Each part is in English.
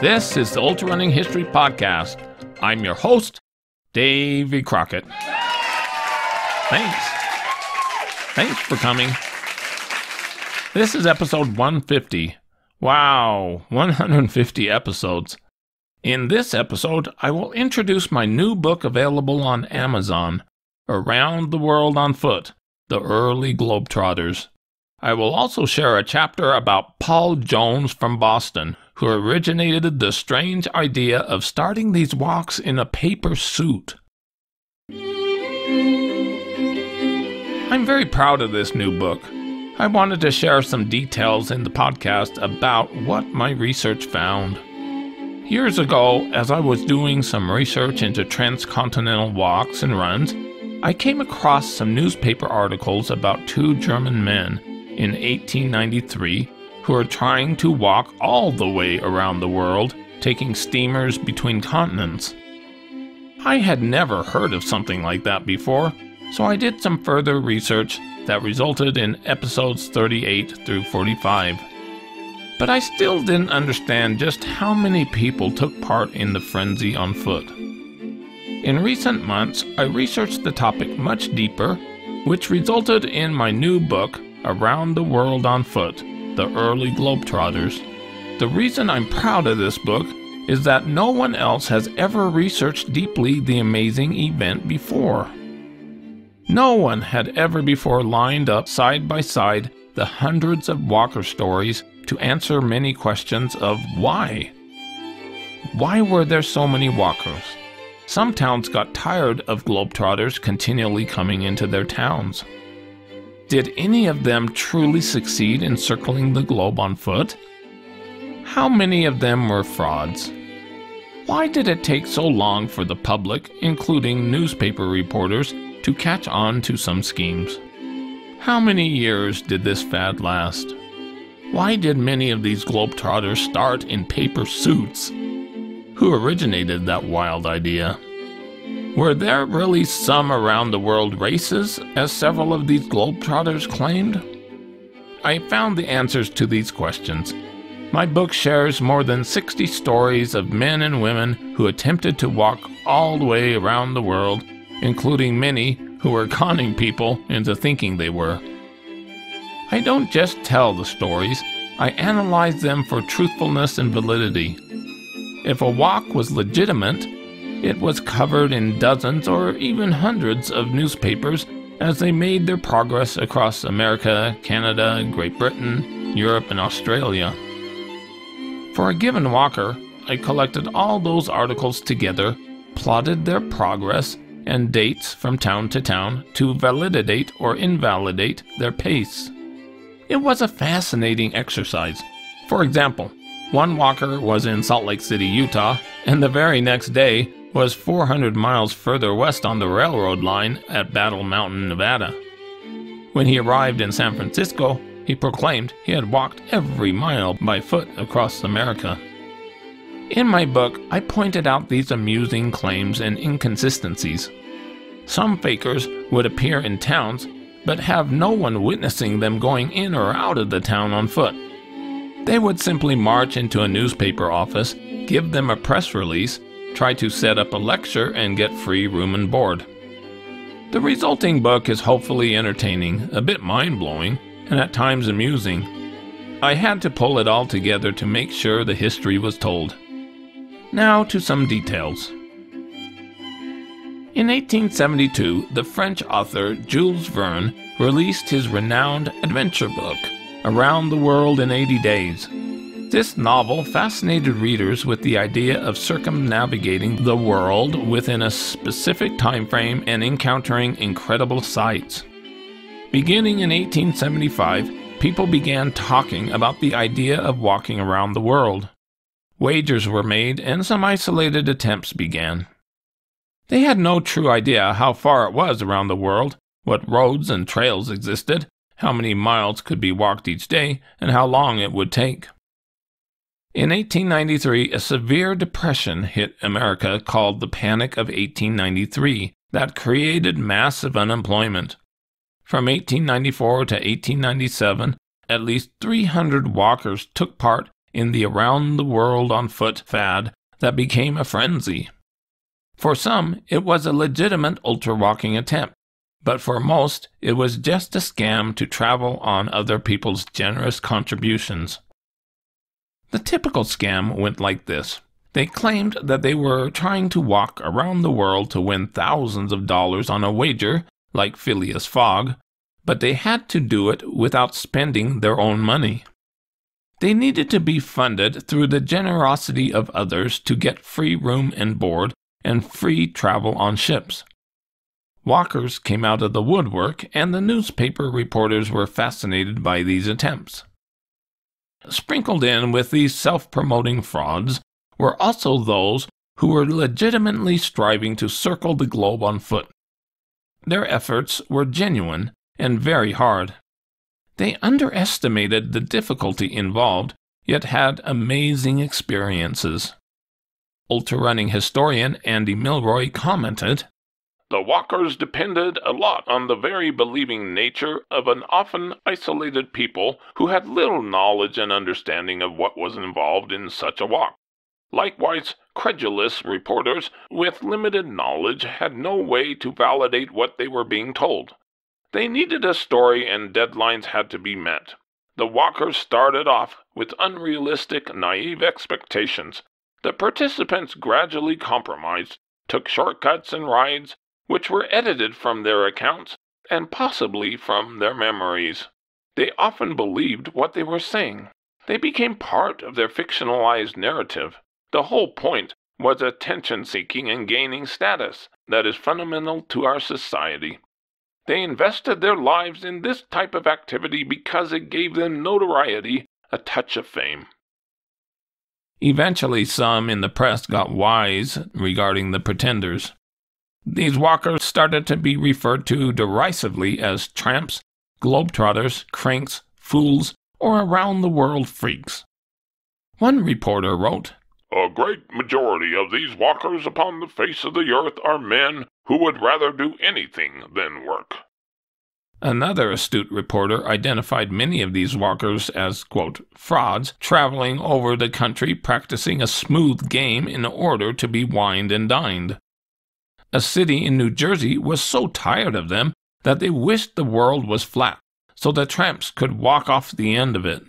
This is the Ultra Running History Podcast. I'm your host, Davy Crockett. Thanks. Thanks for coming. This is episode 150. Wow, 150 episodes. In this episode, I will introduce my new book available on Amazon, Around the World on Foot The Early Globetrotters. I will also share a chapter about Paul Jones from Boston, who originated the strange idea of starting these walks in a paper suit. I'm very proud of this new book. I wanted to share some details in the podcast about what my research found. Years ago, as I was doing some research into transcontinental walks and runs, I came across some newspaper articles about two German men in 1893 who are trying to walk all the way around the world, taking steamers between continents. I had never heard of something like that before, so I did some further research that resulted in episodes 38 through 45. But I still didn't understand just how many people took part in the frenzy on foot. In recent months, I researched the topic much deeper, which resulted in my new book, Around the World on Foot the early Globetrotters. The reason I'm proud of this book is that no one else has ever researched deeply the amazing event before. No one had ever before lined up side by side the hundreds of Walker stories to answer many questions of why. Why were there so many Walkers? Some towns got tired of Globetrotters continually coming into their towns. Did any of them truly succeed in circling the globe on foot? How many of them were frauds? Why did it take so long for the public, including newspaper reporters, to catch on to some schemes? How many years did this fad last? Why did many of these globetrotters start in paper suits? Who originated that wild idea? Were there really some around the world races, as several of these globetrotters claimed? I found the answers to these questions. My book shares more than 60 stories of men and women who attempted to walk all the way around the world, including many who were conning people into thinking they were. I don't just tell the stories, I analyze them for truthfulness and validity. If a walk was legitimate, it was covered in dozens or even hundreds of newspapers as they made their progress across America, Canada, Great Britain, Europe, and Australia. For a given walker, I collected all those articles together, plotted their progress and dates from town to town to validate or invalidate their pace. It was a fascinating exercise. For example, one walker was in Salt Lake City, Utah, and the very next day was 400 miles further west on the railroad line at Battle Mountain, Nevada. When he arrived in San Francisco, he proclaimed he had walked every mile by foot across America. In my book, I pointed out these amusing claims and inconsistencies. Some fakers would appear in towns, but have no one witnessing them going in or out of the town on foot. They would simply march into a newspaper office, give them a press release, try to set up a lecture and get free room and board. The resulting book is hopefully entertaining, a bit mind blowing, and at times amusing. I had to pull it all together to make sure the history was told. Now to some details. In 1872, the French author Jules Verne released his renowned adventure book, Around the World in 80 Days. This novel fascinated readers with the idea of circumnavigating the world within a specific time frame and encountering incredible sights. Beginning in 1875, people began talking about the idea of walking around the world. Wagers were made and some isolated attempts began. They had no true idea how far it was around the world, what roads and trails existed, how many miles could be walked each day, and how long it would take. In 1893, a severe depression hit America called the Panic of 1893 that created massive unemployment. From 1894 to 1897, at least 300 walkers took part in the around the world on foot fad that became a frenzy. For some, it was a legitimate ultra walking attempt, but for most, it was just a scam to travel on other people's generous contributions. The typical scam went like this. They claimed that they were trying to walk around the world to win thousands of dollars on a wager, like Phileas Fogg, but they had to do it without spending their own money. They needed to be funded through the generosity of others to get free room and board and free travel on ships. Walkers came out of the woodwork, and the newspaper reporters were fascinated by these attempts. Sprinkled in with these self promoting frauds were also those who were legitimately striving to circle the globe on foot. Their efforts were genuine and very hard. They underestimated the difficulty involved, yet had amazing experiences. Ultra running historian Andy Milroy commented The walkers depended a lot on the very believing nature of an often isolated people who had little knowledge and understanding of what was involved in such a walk. Likewise, credulous reporters with limited knowledge had no way to validate what they were being told. They needed a story and deadlines had to be met. The walkers started off with unrealistic, naive expectations. The participants gradually compromised, took shortcuts and rides, which were edited from their accounts and possibly from their memories. They often believed what they were saying. They became part of their fictionalized narrative. The whole point was attention seeking and gaining status that is fundamental to our society. They invested their lives in this type of activity because it gave them notoriety, a touch of fame. Eventually, some in the press got wise regarding the pretenders. These walkers started to be referred to derisively as tramps, globetrotters, cranks, fools, or around the world freaks. One reporter wrote, a great majority of these walkers upon the face of the earth are men who would rather do anything than work. Another astute reporter identified many of these walkers as, quote, frauds traveling over the country practicing a smooth game in order to be wined and dined. A city in New Jersey was so tired of them that they wished the world was flat so the tramps could walk off the end of it.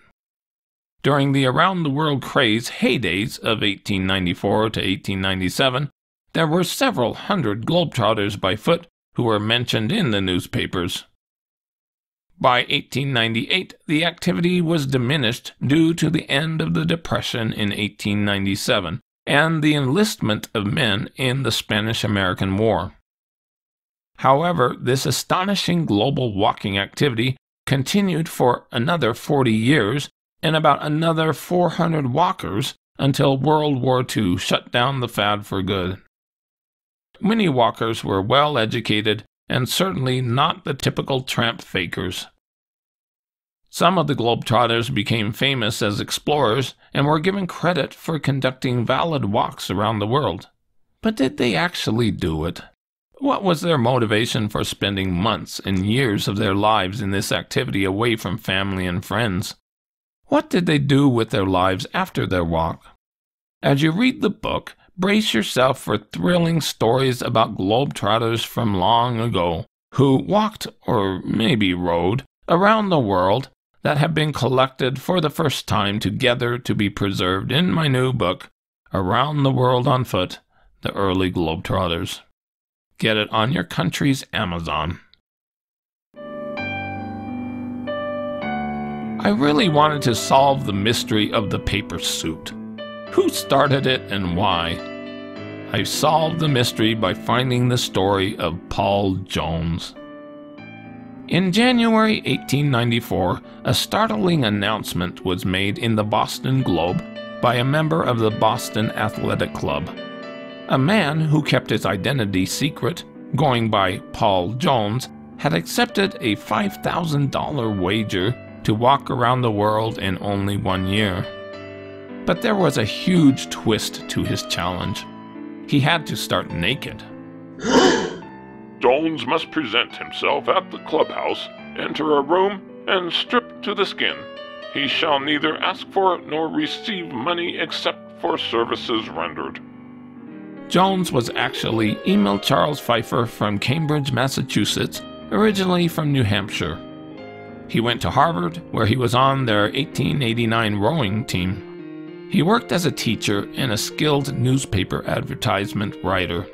During the around the world craze heydays of 1894 to 1897, there were several hundred globetrotters by foot who were mentioned in the newspapers. By 1898, the activity was diminished due to the end of the Depression in 1897 and the enlistment of men in the Spanish American War. However, this astonishing global walking activity continued for another 40 years and about another 400 walkers until World War II shut down the fad for good. Many walkers were well educated and certainly not the typical tramp fakers. Some of the Globetrotters became famous as explorers and were given credit for conducting valid walks around the world. But did they actually do it? What was their motivation for spending months and years of their lives in this activity away from family and friends? What did they do with their lives after their walk? As you read the book, brace yourself for thrilling stories about globetrotters from long ago who walked, or maybe rode, around the world that have been collected for the first time together to be preserved in my new book, Around the World on Foot The Early Globetrotters. Get it on your country's Amazon. I really wanted to solve the mystery of the paper suit. Who started it and why? I solved the mystery by finding the story of Paul Jones. In January 1894, a startling announcement was made in the Boston Globe by a member of the Boston Athletic Club. A man who kept his identity secret, going by Paul Jones, had accepted a $5,000 wager to walk around the world in only one year. But there was a huge twist to his challenge. He had to start naked. Jones must present himself at the clubhouse, enter a room, and strip to the skin. he shall neither ask for nor receive money except for services rendered. Jones was actually Emil Charles Pfeiffer from Cambridge, Massachusetts, originally from New Hampshire. He went to Harvard, where he was on their 1889 rowing team. He worked as a teacher and a skilled newspaper advertisement writer.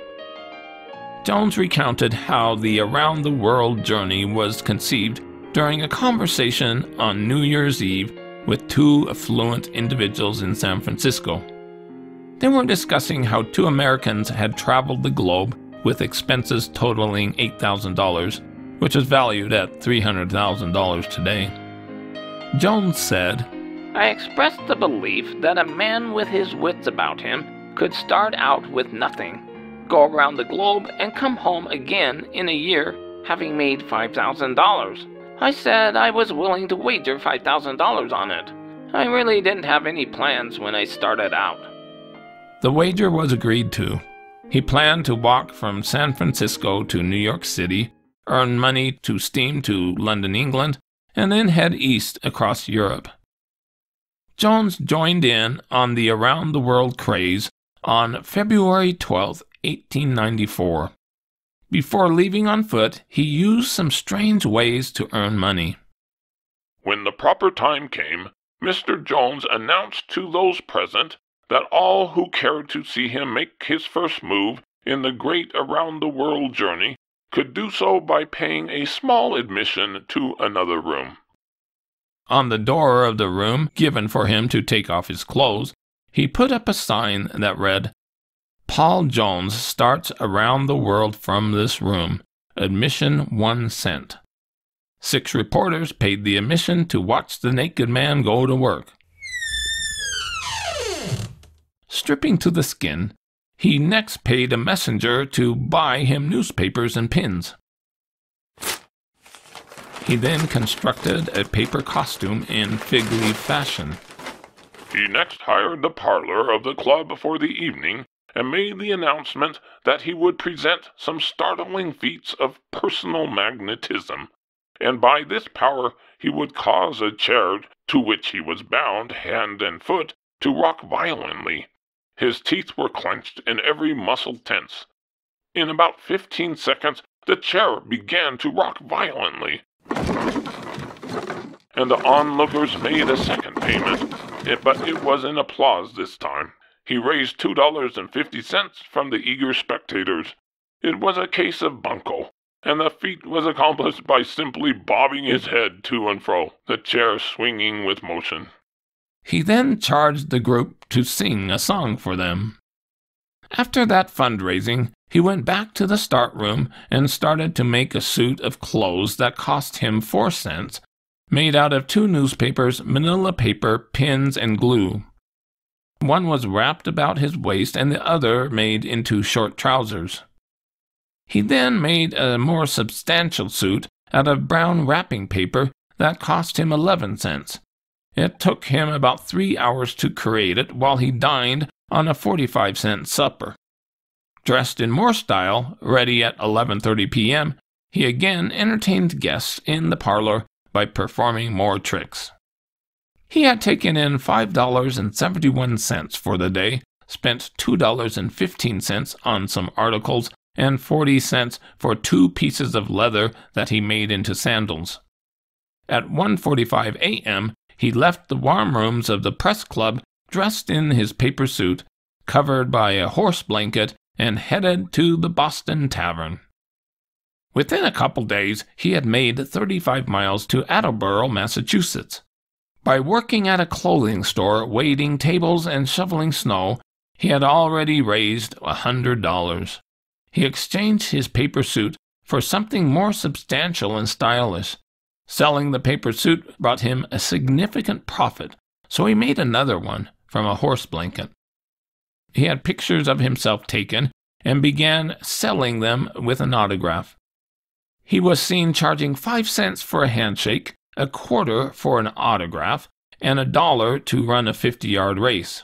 Jones recounted how the around the world journey was conceived during a conversation on New Year's Eve with two affluent individuals in San Francisco. They were discussing how two Americans had traveled the globe with expenses totaling $8,000, which is valued at $300,000 today. Jones said, I expressed the belief that a man with his wits about him could start out with nothing, go around the globe, and come home again in a year having made $5,000. I said I was willing to wager $5,000 on it. I really didn't have any plans when I started out. The wager was agreed to. He planned to walk from San Francisco to New York City, earn money to steam to London, England, and then head east across Europe. Jones joined in on the around the world craze on February 12, 1894. Before leaving on foot, he used some strange ways to earn money. When the proper time came, Mr. Jones announced to those present that all who cared to see him make his first move in the great around the world journey could do so by paying a small admission to another room. On the door of the room given for him to take off his clothes, he put up a sign that read, Paul Jones starts around the world from this room. Admission one cent. Six reporters paid the admission to watch the naked man go to work. Stripping to the skin, he next paid a messenger to buy him newspapers and pins. He then constructed a paper costume in fig leaf fashion. He next hired the parlor of the club for the evening and made the announcement that he would present some startling feats of personal magnetism, and by this power he would cause a chair to which he was bound hand and foot to rock violently, his teeth were clenched and every muscle tense. In about fifteen seconds, the chair began to rock violently. And the onlookers made a second payment, but it was in applause this time. He raised two dollars and fifty cents from the eager spectators. It was a case of bunco, and the feat was accomplished by simply bobbing his head to and fro, the chair swinging with motion. He then charged the group to sing a song for them. After that fundraising, he went back to the start room and started to make a suit of clothes that cost him four cents, made out of two newspapers, manila paper, pins, and glue. One was wrapped about his waist and the other made into short trousers. He then made a more substantial suit out of brown wrapping paper that cost him eleven cents, it took him about three hours to create it while he dined on a 45 cent supper. Dressed in more style, ready at 11:30 p.m., he again entertained guests in the parlor by performing more tricks. He had taken in $5.71 for the day, spent $2.15 on some articles, and 40 cents for two pieces of leather that he made into sandals. At 1:45 a.m., he left the warm rooms of the press club dressed in his paper suit, covered by a horse blanket, and headed to the Boston Tavern. Within a couple days, he had made 35 miles to Attleboro, Massachusetts. By working at a clothing store, waiting tables, and shoveling snow, he had already raised a hundred dollars. He exchanged his paper suit for something more substantial and stylish, Selling the paper suit brought him a significant profit, so he made another one from a horse blanket. He had pictures of himself taken and began selling them with an autograph. He was seen charging five cents for a handshake, a quarter for an autograph, and a dollar to run a 50 yard race.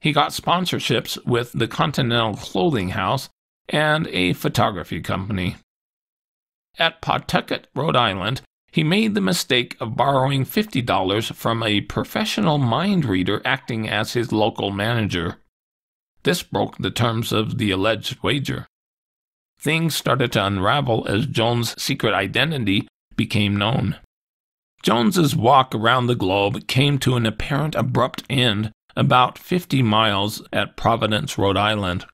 He got sponsorships with the Continental Clothing House and a photography company. At Pawtucket, Rhode Island, he made the mistake of borrowing $50 from a professional mind reader acting as his local manager. This broke the terms of the alleged wager. Things started to unravel as Jones' secret identity became known. Jones's walk around the globe came to an apparent abrupt end about 50 miles at Providence, Rhode Island.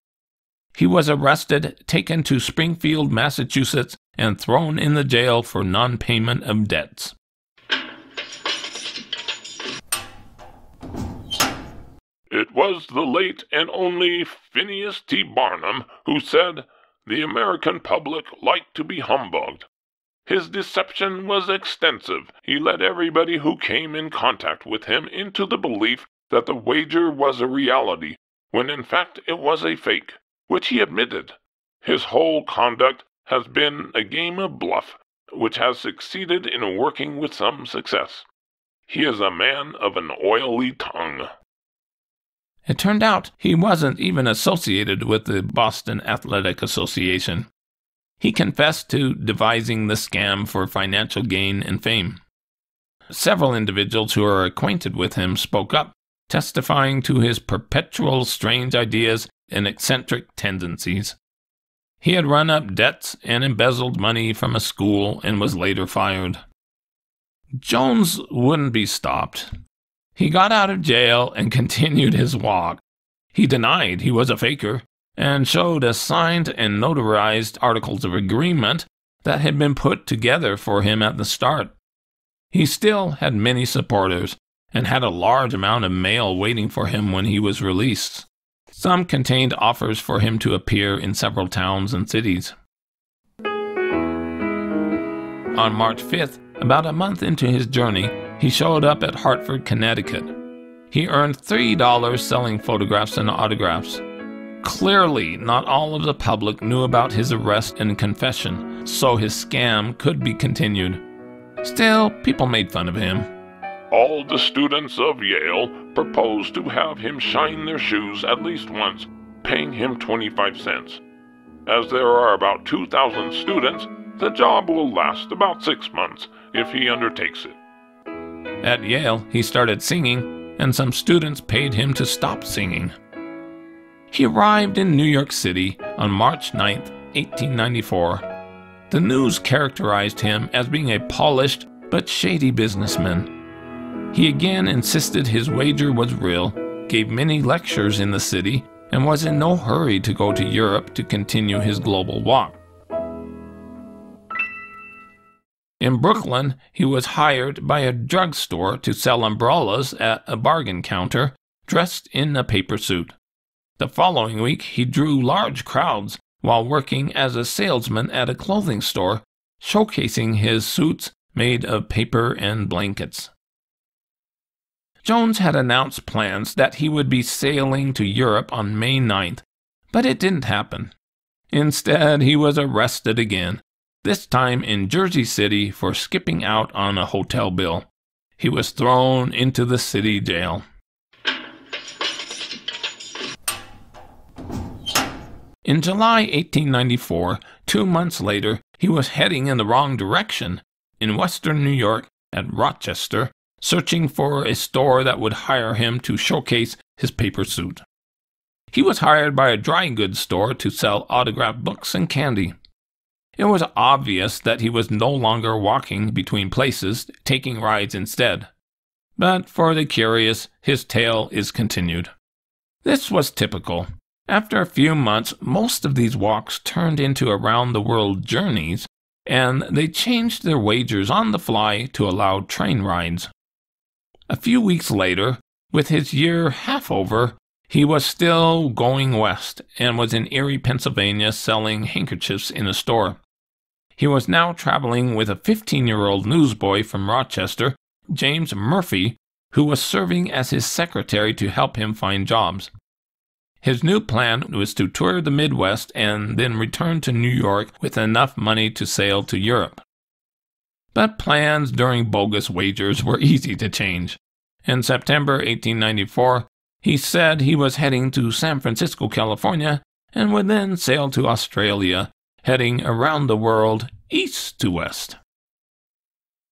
He was arrested, taken to Springfield, Massachusetts, and thrown in the jail for non payment of debts. It was the late and only Phineas T. Barnum who said, The American public like to be humbugged. His deception was extensive. He led everybody who came in contact with him into the belief that the wager was a reality, when in fact it was a fake, which he admitted. His whole conduct has been a game of bluff which has succeeded in working with some success. He is a man of an oily tongue. It turned out he wasn't even associated with the Boston Athletic Association. He confessed to devising the scam for financial gain and fame. Several individuals who are acquainted with him spoke up, testifying to his perpetual strange ideas and eccentric tendencies. He had run up debts and embezzled money from a school and was later fired. Jones wouldn't be stopped. He got out of jail and continued his walk. He denied he was a faker and showed us signed and notarized articles of agreement that had been put together for him at the start. He still had many supporters and had a large amount of mail waiting for him when he was released. Some contained offers for him to appear in several towns and cities. On March 5th, about a month into his journey, he showed up at Hartford, Connecticut. He earned $3 selling photographs and autographs. Clearly, not all of the public knew about his arrest and confession, so his scam could be continued. Still, people made fun of him all the students of Yale proposed to have him shine their shoes at least once, paying him 25 cents. As there are about 2,000 students, the job will last about six months if he undertakes it. At Yale, he started singing, and some students paid him to stop singing. He arrived in New York City on March 9, 1894. The news characterized him as being a polished but shady businessman he again insisted his wager was real, gave many lectures in the city, and was in no hurry to go to Europe to continue his global walk. In Brooklyn, he was hired by a drugstore to sell umbrellas at a bargain counter, dressed in a paper suit. The following week, he drew large crowds while working as a salesman at a clothing store, showcasing his suits made of paper and blankets. Jones had announced plans that he would be sailing to Europe on May 9th, but it didn't happen. Instead, he was arrested again, this time in Jersey City for skipping out on a hotel bill. He was thrown into the city jail. In July 1894, two months later, he was heading in the wrong direction. In western New York, at Rochester, searching for a store that would hire him to showcase his paper suit. He was hired by a dry goods store to sell autographed books and candy. It was obvious that he was no longer walking between places, taking rides instead. But for the curious, his tale is continued. This was typical. After a few months, most of these walks turned into around the world journeys, and they changed their wagers on the fly to allow train rides. A few weeks later, with his year half over, he was still going west and was in Erie, Pennsylvania, selling handkerchiefs in a store. He was now traveling with a 15 year old newsboy from Rochester, James Murphy, who was serving as his secretary to help him find jobs. His new plan was to tour the Midwest and then return to New York with enough money to sail to Europe. But plans during bogus wagers were easy to change. In September 1894, he said he was heading to San Francisco, California, and would then sail to Australia, heading around the world east to west.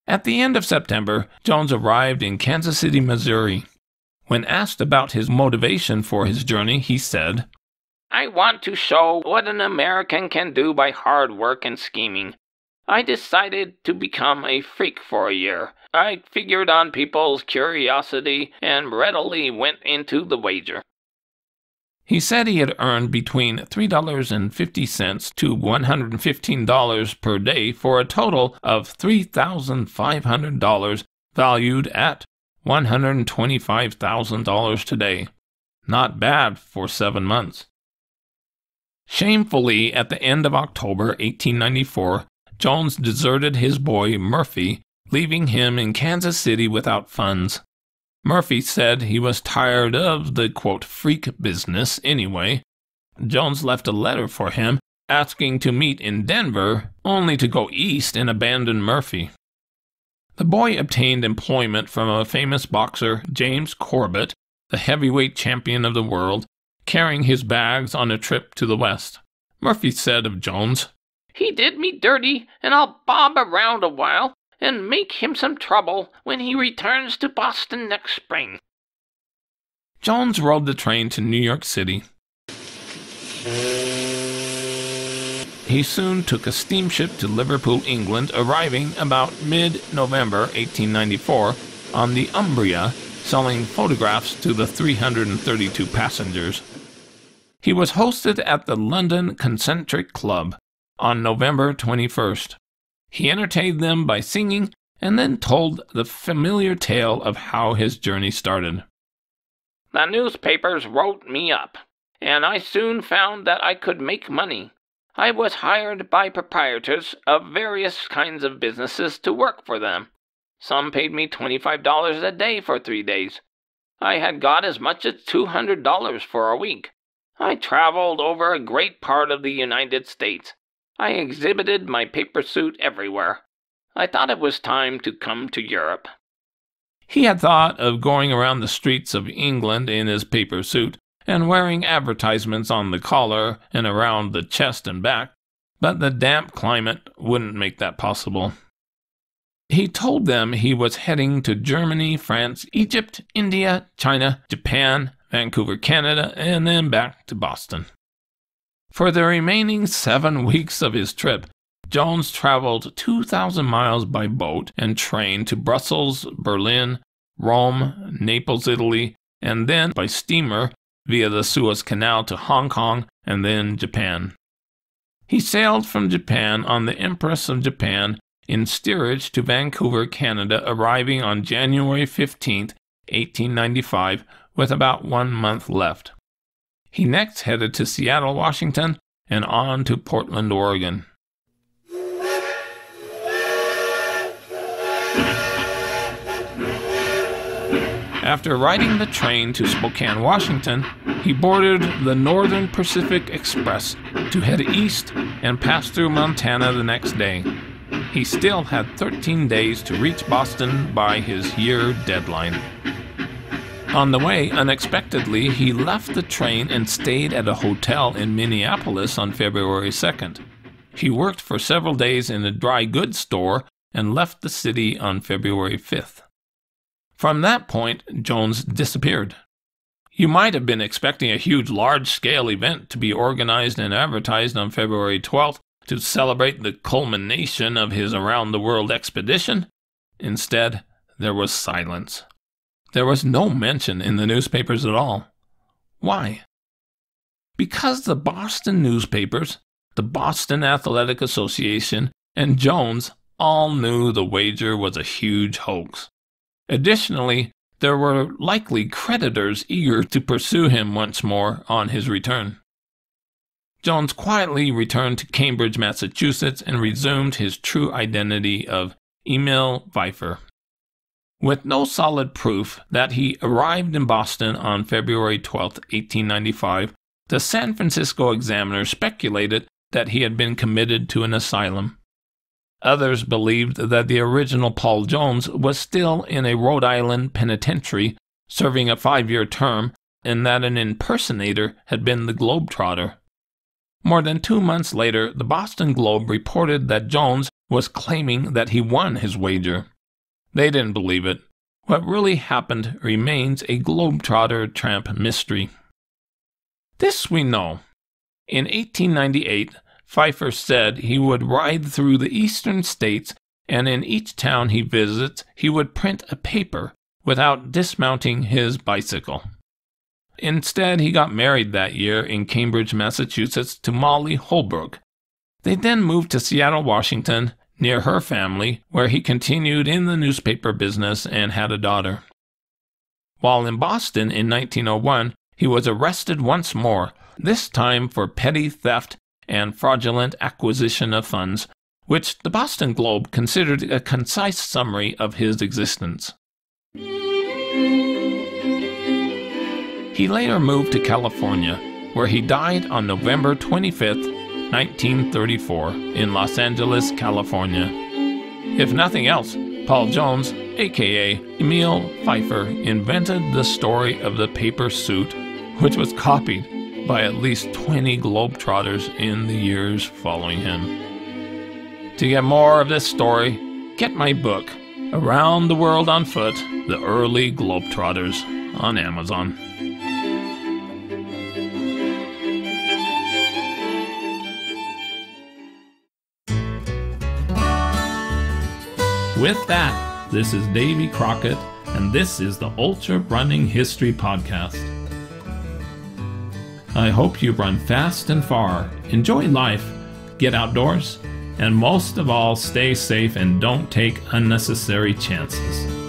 At the end of September, Jones arrived in Kansas City, Missouri. When asked about his motivation for his journey, he said, I want to show what an American can do by hard work and scheming. I decided to become a freak for a year. I figured on people's curiosity and readily went into the wager. He said he had earned between $3.50 to $115 per day for a total of $3,500 valued at $125,000 today. Not bad for seven months. Shamefully, at the end of October 1894, Jones deserted his boy Murphy, leaving him in Kansas City without funds. Murphy said he was tired of the quote, freak business anyway. Jones left a letter for him asking to meet in Denver, only to go east and abandon Murphy. The boy obtained employment from a famous boxer, James Corbett, the heavyweight champion of the world, carrying his bags on a trip to the west. Murphy said of Jones, He did me dirty, and I'll bob around a while and make him some trouble when he returns to Boston next spring. Jones rode the train to New York City. He soon took a steamship to Liverpool, England, arriving about mid November 1894 on the Umbria, selling photographs to the 332 passengers. He was hosted at the London Concentric Club on November 21st. He entertained them by singing and then told the familiar tale of how his journey started. The newspapers wrote me up, and I soon found that I could make money. I was hired by proprietors of various kinds of businesses to work for them. Some paid me $25 a day for three days. I had got as much as $200 for a week. I traveled over a great part of the United States, I exhibited my paper suit everywhere. I thought it was time to come to Europe. He had thought of going around the streets of England in his paper suit and wearing advertisements on the collar and around the chest and back, but the damp climate wouldn't make that possible. He told them he was heading to Germany, France, Egypt, India, China, Japan, Vancouver, Canada, and then back to Boston. For the remaining seven weeks of his trip, Jones traveled 2,000 miles by boat and train to Brussels, Berlin, Rome, Naples, Italy, and then by steamer via the Suez Canal to Hong Kong and then Japan. He sailed from Japan on the Empress of Japan in steerage to Vancouver, Canada, arriving on January 15, 1895, with about one month left. He next headed to Seattle, Washington, and on to Portland, Oregon. After riding the train to Spokane, Washington, he boarded the Northern Pacific Express to head east and pass through Montana the next day. He still had 13 days to reach Boston by his year deadline. On the way, unexpectedly, he left the train and stayed at a hotel in Minneapolis on February 2nd. He worked for several days in a dry goods store and left the city on February 5th. From that point, Jones disappeared. You might have been expecting a huge large scale event to be organized and advertised on February 12th to celebrate the culmination of his around the world expedition. Instead, there was silence. There was no mention in the newspapers at all. Why? Because the Boston newspapers, the Boston Athletic Association, and Jones all knew the wager was a huge hoax. Additionally, there were likely creditors eager to pursue him once more on his return. Jones quietly returned to Cambridge, Massachusetts, and resumed his true identity of Emil Pfeiffer. With no solid proof that he arrived in Boston on February 12, 1895, the San Francisco Examiner speculated that he had been committed to an asylum. Others believed that the original Paul Jones was still in a Rhode Island penitentiary serving a five year term and that an impersonator had been the Globetrotter. More than two months later, the Boston Globe reported that Jones was claiming that he won his wager. They didn't believe it. What really happened remains a globetrotter tramp mystery. This we know. In 1898, Pfeiffer said he would ride through the eastern states, and in each town he visits, he would print a paper without dismounting his bicycle. Instead, he got married that year in Cambridge, Massachusetts to Molly Holbrook. They then moved to Seattle, Washington, near her family, where he continued in the newspaper business and had a daughter. While in Boston in 1901, he was arrested once more, this time for petty theft and fraudulent acquisition of funds, which the Boston Globe considered a concise summary of his existence. He later moved to California, where he died on November 25, 1934, in Los Angeles, California. If nothing else, Paul Jones, aka Emil Pfeiffer, invented the story of the paper suit, which was copied by at least 20 Globetrotters in the years following him. To get more of this story, get my book, Around the World on Foot The Early Globetrotters, on Amazon. With that, this is Davy Crockett, and this is the Ultra Running History Podcast. I hope you run fast and far, enjoy life, get outdoors, and most of all, stay safe and don't take unnecessary chances.